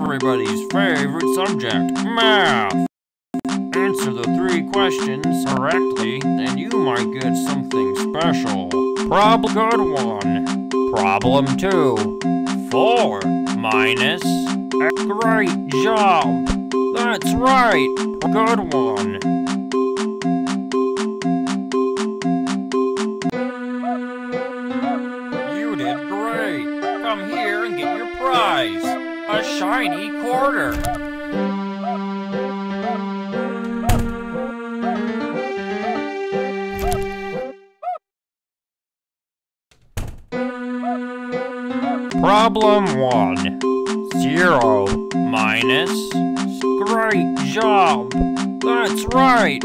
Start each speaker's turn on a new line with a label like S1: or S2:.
S1: everybody's favorite subject, math. Answer the three questions correctly, and you might get something special. Problem good one. Problem two. Four minus. Great job. That's right. Good one. You did great. Come here and get your prize. A shiny quarter. Problem 1. 0 minus. Great job. That's right.